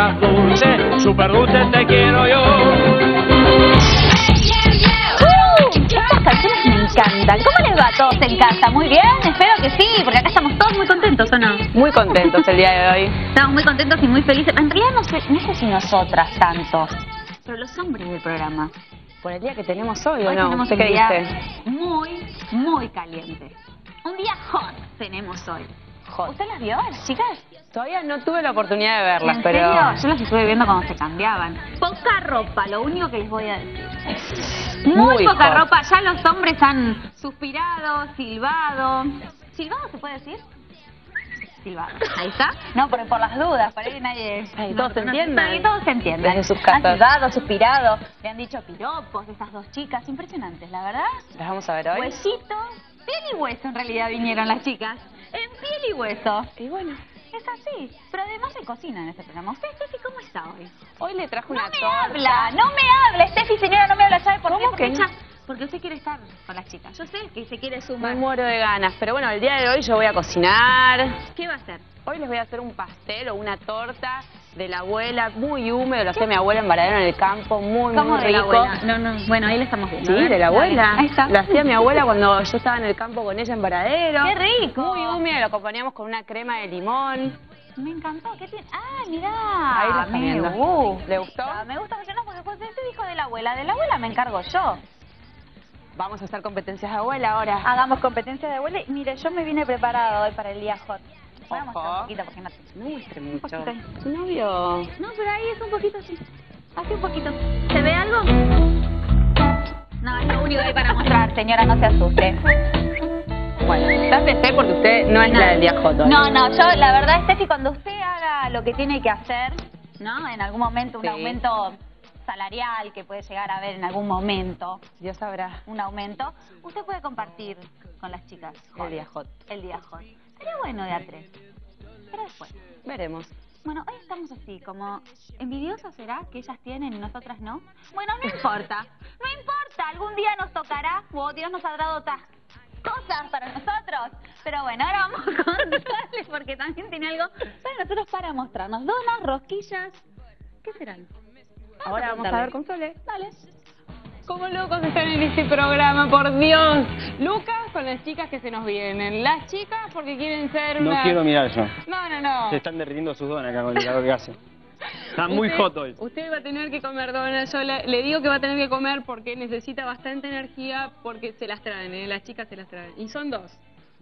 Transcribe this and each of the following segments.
estás dulce, super dulce te quiero yo. Estas canciones me encantan. ¿Cómo les va a todos en casa? Muy bien, espero que sí, porque acá estamos todos muy contentos, ¿o no? Muy contentos el día de hoy. Estamos muy contentos y muy felices. En realidad no sé, no sé si nosotras tanto, pero los hombres del programa. Por el día que tenemos hoy, ¿o Hoy no? tenemos ¿Usted un qué día muy, muy caliente. Un día hot tenemos hoy. Hot. ¿Usted las vio, las chicas? Todavía no tuve la oportunidad de verlas, ¿En pero... serio? Yo las estuve viendo cuando se cambiaban. Poca ropa, lo único que les voy a decir. Muy, Muy poca hot. ropa. Ya los hombres han suspirado, silbado. ¿Silbado se puede decir? Silbado. Ahí está. No, porque por las dudas, para que nadie... No, todos se no, entiendan. Para que todos se entiendan. Desde sus Han casas. silbado, suspirado. Le han dicho piropos de estas dos chicas. Impresionantes, la verdad. ¿Las vamos a ver hoy? Huesito, piel y hueso en realidad vinieron las chicas. En piel y hueso. Y bueno, Es así. Pero además se cocina en este programa. ¿Usted, Steffi, cómo está hoy? hoy le trajo No una me torta. habla, no me habla. Steffi, señora, no me habla. ¿Sabe por qué? ¿Cómo Porque, que no? ella- porque usted quiere estar con las chicas. Yo sé que se quiere sumar. Me muero de ganas. Pero bueno, el día de hoy yo voy a cocinar. ¿Qué va a hacer? Hoy les voy a hacer un pastel o una torta de la abuela, muy húmedo. Lo hacía mi abuela en Varadero en el campo, muy, ¿Cómo muy de la rico. abuela? No, no. Bueno, ahí le estamos viendo. Sí, de la abuela. Ahí está. Lo hacía mi abuela cuando yo estaba en el campo con ella en Varadero. ¡Qué rico! Muy húmedo, lo acompañamos con una crema de limón. Me encantó. ¿Qué tiene? Ah, mirá. Ahí lo está me viendo. ¿Le gustó? Me gusta porque no, porque usted dijo de la abuela. De la abuela me encargo yo. Vamos a hacer competencias de abuela ahora. Hagamos competencia de abuela. Y mire, yo me vine preparado hoy para el día hot. Voy a mostrar un poquito porque no... No muestre mucho. poquito. Su novio. No, pero ahí es un poquito así. Así un poquito. ¿Se ve algo? No, es lo único que hay para mostrar, señora, no se asuste. Bueno, tápese porque usted no es la del día Joto. No, no, yo la verdad, Steffi, cuando usted haga lo que tiene que hacer, ¿no? En algún momento, un Sí. aumento salarial que puede llegar a haber en algún momento, Dios sabrá. un aumento, usted puede compartir con las chicas. El día hot. El día hot. Sería bueno de a tres. Pero después. Veremos. Bueno, hoy estamos así, como envidiosos será que ellas tienen y nosotras no. Bueno, no importa, no importa, algún día nos tocará, o Dios nos habrá dado otras cosas para nosotros. Pero bueno, ahora vamos con Sale porque también tiene algo para nosotros para mostrarnos. Donas, rosquillas, ¿qué serán? Ahora vamos a ver con Sole. Dale. Como locos están en este programa, por Dios. Lucas con las chicas que se nos vienen. Las chicas porque quieren ser No una... quiero mirar yo. No, no, no. Se están derritiendo sus donas acá con el calor que hace. Está muy Usted- hot hoy. Usted va a tener que comer donas. Yo le, le digo que va a tener que comer porque necesita bastante energía porque se las traen, ¿eh? las chicas se las traen. Y son dos.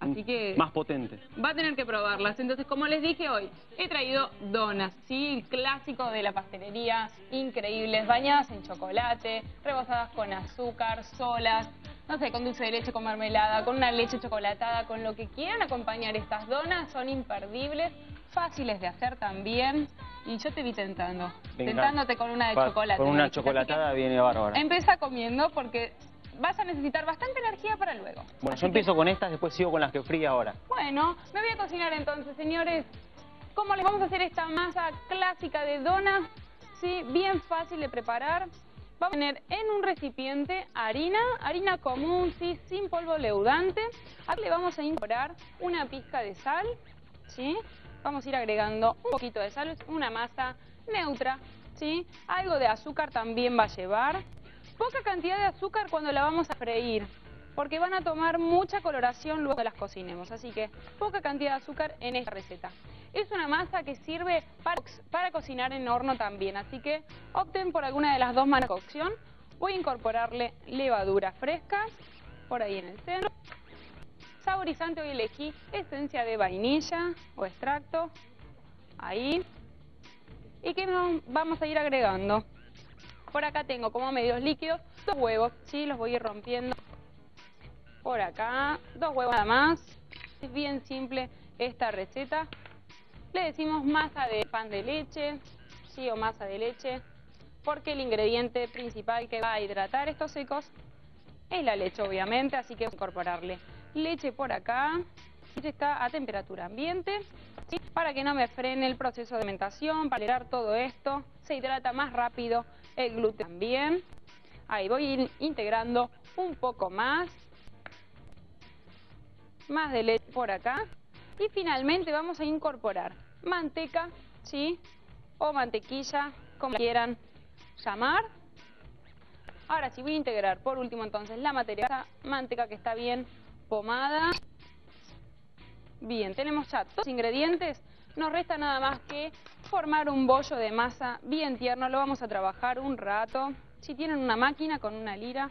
Así que Más potente. va a tener que probarlas. Entonces, como les dije hoy, he traído donas, ¿sí? El clásico de la pastelería, increíbles, bañadas en chocolate, rebozadas con azúcar, solas, no sé, con dulce de leche, con mermelada, con una leche chocolatada, con lo que quieran acompañar estas donas, son imperdibles, fáciles de hacer también. Y yo te vi tentando, Venga. tentándote con una de chocolate. Con una chocolatada viene bárbara. Empieza comiendo porque vas a necesitar bastante energía para luego. Bueno, Así yo que- empiezo con estas, después sigo con las que fríe ahora. bueno, me voy a cocinar entonces, señores. ¿Cómo les vamos a hacer esta masa clásica de dona? Sí, bien fácil de preparar. Vamos a tener en un recipiente harina, harina común, sí, sin polvo leudante. Aquí le vamos a incorporar una pizca de sal, ¿sí? Vamos a ir agregando un poquito de sal, una masa neutra, ¿sí? Algo de azúcar también va a llevar. Poca cantidad de azúcar cuando la vamos a freír, porque van a tomar mucha coloración luego que las cocinemos. Así que poca cantidad de azúcar en esta receta. Es una masa que sirve para, para cocinar en horno también, así que opten por alguna de las dos maneras de cocción. Voy a incorporarle levadura fresca, por ahí en el centro. Saborizante hoy elegí esencia de vainilla o extracto, ahí. ¿Y qué nos vamos a ir agregando? Por acá tengo como medios líquidos dos huevos, ¿sí? Los voy a ir rompiendo. Por acá, dos huevos nada más. Es bien simple esta receta. Le decimos masa de pan de leche, ¿sí? O masa de leche, porque el ingrediente principal que va a hidratar estos secos es la leche, obviamente, así que vamos a incorporarle leche por acá. Leche está a temperatura ambiente, ¿sí? para que no me frene el proceso de fermentación, para acelerar todo esto. Se hidrata más rápido el gluten también. Ahí voy integrando un poco más. Más de leche por acá. Y finalmente vamos a incorporar manteca, ¿sí? o mantequilla, como quieran llamar. Ahora sí voy a integrar por último entonces la materia, manteca que está bien pomada. Bien, tenemos ya todos los ingredientes. Nos resta nada más que formar un bollo de masa bien tierno. Lo vamos a trabajar un rato. Si tienen una máquina con una lira,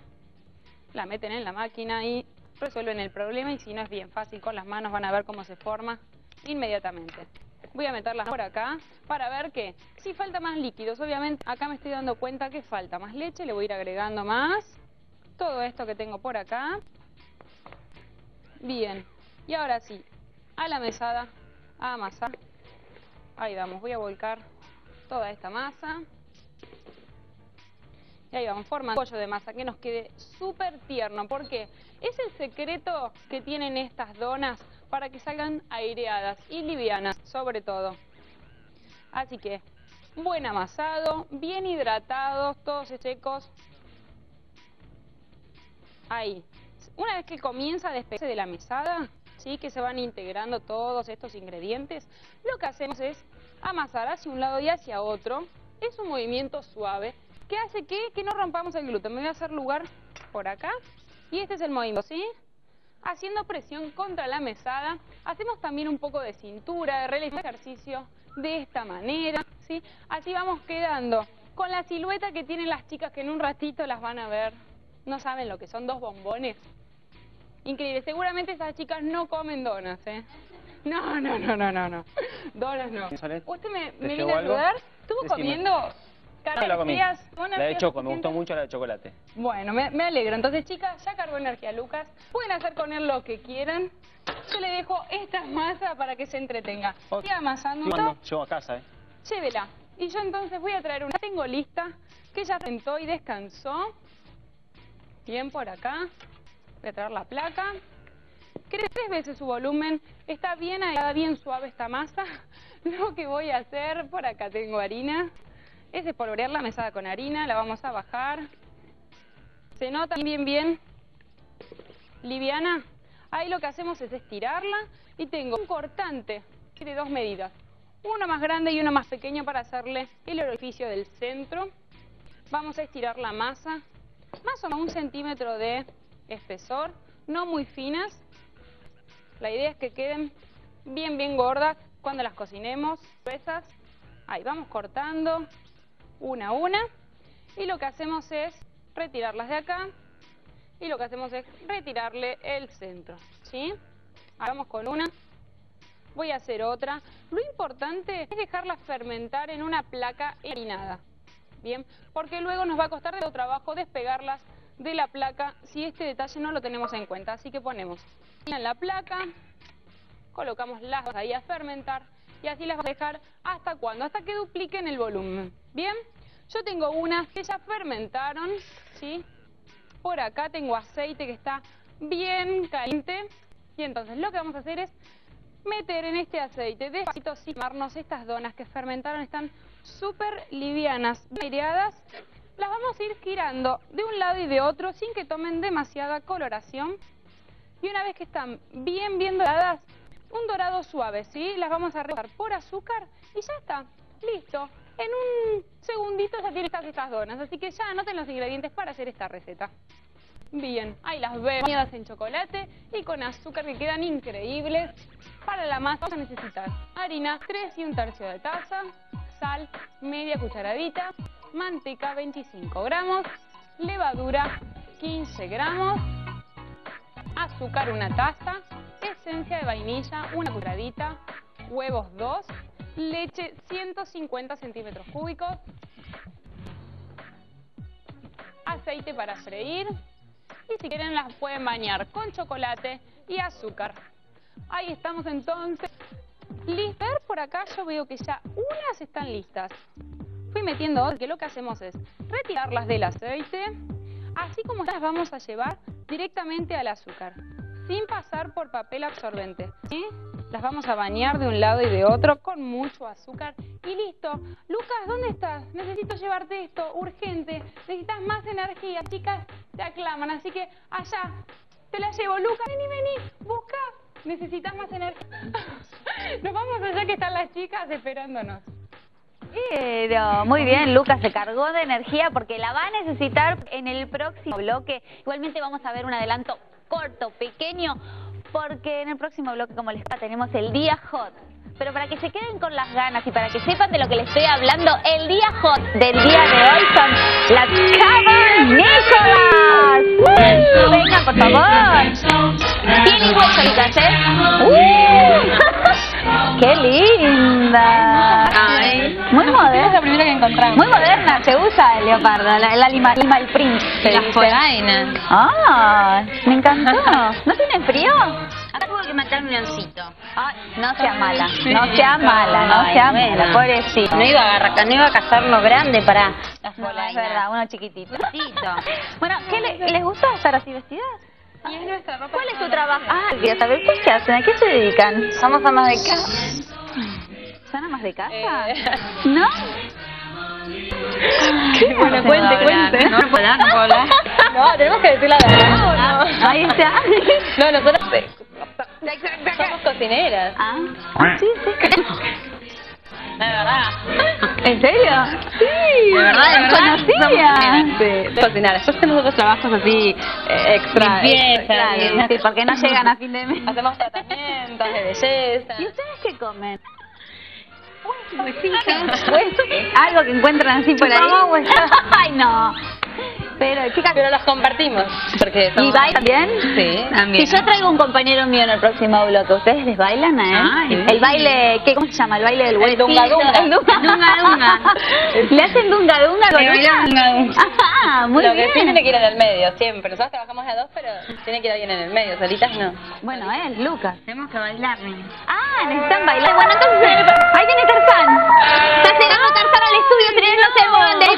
la meten en la máquina y resuelven el problema. Y si no es bien fácil, con las manos van a ver cómo se forma inmediatamente. Voy a meterlas por acá para ver que si falta más líquidos. Obviamente acá me estoy dando cuenta que falta más leche. Le voy a ir agregando más. Todo esto que tengo por acá. Bien. Y ahora sí, a la mesada, a amasar. Ahí vamos, voy a volcar toda esta masa. Y ahí vamos, formando un pollo de masa que nos quede súper tierno. porque Es el secreto que tienen estas donas para que salgan aireadas y livianas, sobre todo. Así que, buen amasado, bien hidratados, todos secos. Ahí. Una vez que comienza a despegarse de la mesada, ¿sí? que se van integrando todos estos ingredientes, lo que hacemos es amasar hacia un lado y hacia otro. Es un movimiento suave que hace que, que no rompamos el gluten. Me voy a hacer lugar por acá y este es el movimiento, ¿sí? Haciendo presión contra la mesada. Hacemos también un poco de cintura, de realizar ejercicio de esta manera, ¿sí? Así vamos quedando con la silueta que tienen las chicas que en un ratito las van a ver. No saben lo que son dos bombones. Increíble. Seguramente esas chicas no comen donas, ¿eh? No, no, no, no, no, no. Donas no. ¿Usted me, me viene a ayudar? ¿Estuvo comiendo no la de choco, me gustó mucho la de chocolate. Bueno, me, me, alegro. Entonces, chicas, ya cargó energía Lucas. Pueden hacer con él lo que quieran. Yo le dejo esta masa para que se entretenga. Sigue amasando. Cuando llego a casa, ¿eh? Llévela. Y yo entonces voy a traer una. Tengo lista que ya sentó y descansó. Bien por acá. Traer la placa. Crece tres veces su volumen. Está bien aislada, bien suave esta masa. Lo que voy a hacer, por acá tengo harina, es espolvorear la mesada con harina. La vamos a bajar. Se nota bien, bien liviana. Ahí lo que hacemos es estirarla y tengo un cortante de dos medidas. Uno más grande y uno más pequeño para hacerle el orificio del centro. Vamos a estirar la masa, más o menos un centímetro de espesor, no muy finas. La idea es que queden bien, bien gordas cuando las cocinemos. Ahí vamos cortando una a una. Y lo que hacemos es retirarlas de acá. Y lo que hacemos es retirarle el centro. ¿Sí? Con una. Voy a hacer otra. Lo importante es dejarla fermentar en una placa harinada. Bien, porque luego nos va a costar de trabajo despegarlas de la placa si este detalle no lo tenemos en cuenta. Así que ponemos en la placa, colocamos las ahí a fermentar y así las vamos a dejar hasta cuándo, hasta que dupliquen el volumen. Bien, yo tengo unas que ya fermentaron, ¿sí? Por acá tengo aceite que está bien caliente y entonces lo que vamos a hacer es meter en este aceite despacito sin estas donas que fermentaron, están súper livianas, aireadas las vamos a ir girando de un lado y de otro sin que tomen demasiada coloración. Y una vez que están bien, bien doradas, un dorado suave, ¿sí? Las vamos a rebozar por azúcar y ya está, listo. En un segundito ya tienen estas, estas donas, así que ya anoten los ingredientes para hacer esta receta. Bien, ahí las veo en chocolate y con azúcar que quedan increíbles. Para la masa vamos a necesitar harina 3 y un tercio de taza, sal media cucharadita, manteca 25 gramos, levadura 15 gramos, azúcar una taza, esencia de vainilla una cucharadita, huevos 2, leche 150 centímetros cúbicos, aceite para freír. Y si quieren las pueden bañar con chocolate y azúcar. Ahí estamos entonces. Listas. Por acá yo veo que ya unas están listas fui metiendo que lo que hacemos es retirarlas del aceite, así como las vamos a llevar directamente al azúcar, sin pasar por papel absorbente. Las vamos a bañar de un lado y de otro con mucho azúcar y listo. Lucas, ¿dónde estás? Necesito llevarte esto, urgente. Necesitas más energía. Chicas, te aclaman, así que allá te la llevo. Lucas, vení, vení, busca. Necesitas más energía. Nos vamos allá que están las chicas esperándonos. Pero muy bien, Lucas se cargó de energía porque la va a necesitar en el próximo bloque. Igualmente vamos a ver un adelanto corto, pequeño, porque en el próximo bloque, como les está, tenemos el día hot. Pero para que se queden con las ganas y para que sepan de lo que les estoy hablando, el día hot del día de hoy son las cavernícolas. Venga, por favor. Tiene hueso, ¿eh? ¡Uh! ¡Qué linda! Ay. Muy moderna. Es la primera que encontramos. Muy moderna, se usa el leopardo, la, la lima, lima el print. se Las polainas. Ah, me encantó. ¿No tiene frío? Acá tuvo que matar un leoncito. Ay, no sea mala, no sea mala, no Ay, sea bueno. mala, pobrecito. No iba a agarrar, no iba a cazarlo grande para las No, es polainas. verdad, uno chiquitito. Chiquitito. Bueno, ¿qué le- les gusta estar así vestidas? Y es nuestra ropa. ¿Cuál es su trabajo? Ah, quería saber qué se hacen, a qué se dedican. Somos amas de casa. ¿Son amas de casa? Eh. ¿No? Bueno, cuente, cuente. No no puedo hablar. No, tenemos que decir la verdad. ¿o no? Ahí está. No, nosotros somos cocineras. Ah, sí, sí. De verdad. ¿En serio? Sí, De verdad, de verdad. conocía. Sí, cocinar. Después tenemos otros trabajos así eh, extra. Limpieza, Claro, bien. sí, porque no llegan a fin de mes. Hacemos tratamientos de belleza. ¿Y ustedes qué comen? Pues, algo que encuentran así por ahí. Ay, no. Pero, chicas, Pero los compartimos. Porque ¿y bailan bien? Sí. También. Si yo traigo un compañero mío en el próximo bloque, ¿ustedes les bailan a él? Ay, el baile, ¿qué, ¿cómo se llama? El baile del El huesito. dunga dunga. El dunga Dunga dunga. ¿Le hacen dunga dunga con dunga dunga. Ajá, muy Lo bien. que sí tiene que ir en el medio, siempre. Nosotros trabajamos a dos, pero tiene que ir alguien en el medio. Solitas no. Bueno, él, Lucas. Tenemos que bailar. Ah, necesitan bailar. Bueno, entonces, ahí viene Tarzán. Está llegando Tarzán al estudio, pero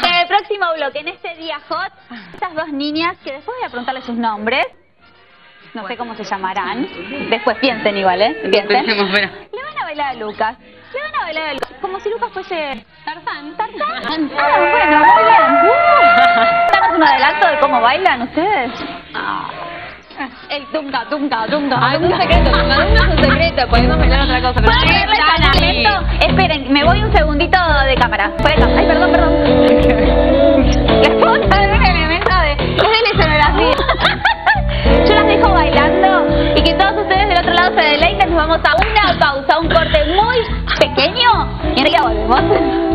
en el próximo bloque, en este día hot, estas dos niñas, que después voy a preguntarles sus nombres, no sé cómo se llamarán, después piensen igual, ¿eh? Piensen. Pensemos, pero- Le van a bailar a Lucas, le van a bailar a Lucas, como si Lucas fuese Tarzán. Tarzán. Ah, bueno, muy bien. Uh. ¿Danos un adelanto de cómo bailan ustedes? El tunga, tunga, tunga. Es un secreto. Uno es un secreto. Podemos bailar otra cosa. ¿Puedo ponerles al momento? Esperen, me voy un segundito de cámara. Fuera de. Ay, perdón, perdón. Les puedo poner un elemento de... Es el escenografía. Yo las dejo bailando y que todos ustedes del otro lado se deleiten. Nos vamos a una pausa, un corte muy pequeño y enseguida volvemos.